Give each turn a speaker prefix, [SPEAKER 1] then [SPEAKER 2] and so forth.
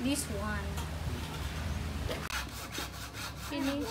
[SPEAKER 1] This one. Finish.